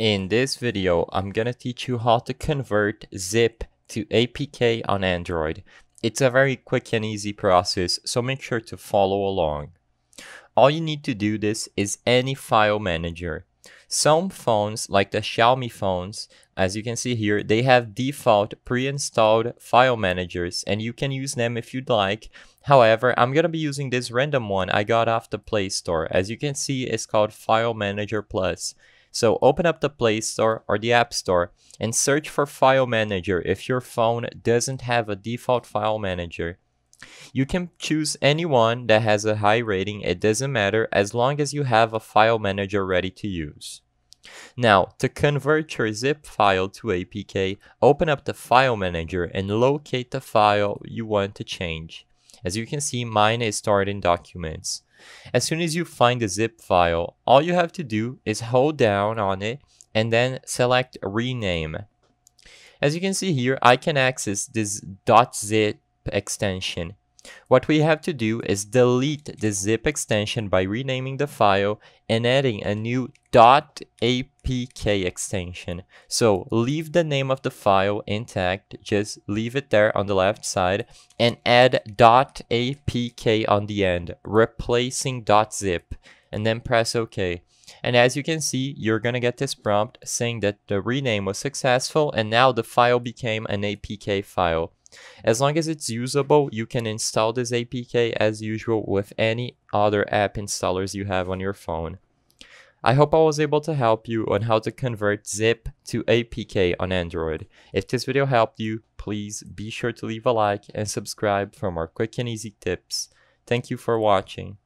In this video, I'm gonna teach you how to convert zip to APK on Android. It's a very quick and easy process, so make sure to follow along. All you need to do this is any file manager. Some phones, like the Xiaomi phones, as you can see here, they have default pre-installed file managers and you can use them if you'd like. However, I'm to be using this random one I got off the Play Store. As you can see, it's called File Manager Plus. So open up the Play Store or the App Store and search for File Manager if your phone doesn't have a default file manager. You can choose any one that has a high rating, it doesn't matter as long as you have a file manager ready to use. Now, to convert your zip file to APK, open up the file manager and locate the file you want to change. As you can see, mine is stored in documents. As soon as you find the zip file, all you have to do is hold down on it and then select rename. As you can see here, I can access this .zip extension. What we have to do is delete the zip extension by renaming the file and adding a new .apk extension. So leave the name of the file intact, just leave it there on the left side and add .apk on the end, replacing .zip and then press OK. And as you can see, you're to get this prompt saying that the rename was successful and now the file became an APK file. As long as it's usable, you can install this APK as usual with any other app installers you have on your phone. I hope I was able to help you on how to convert zip to APK on Android. If this video helped you, please be sure to leave a like and subscribe for more quick and easy tips. Thank you for watching.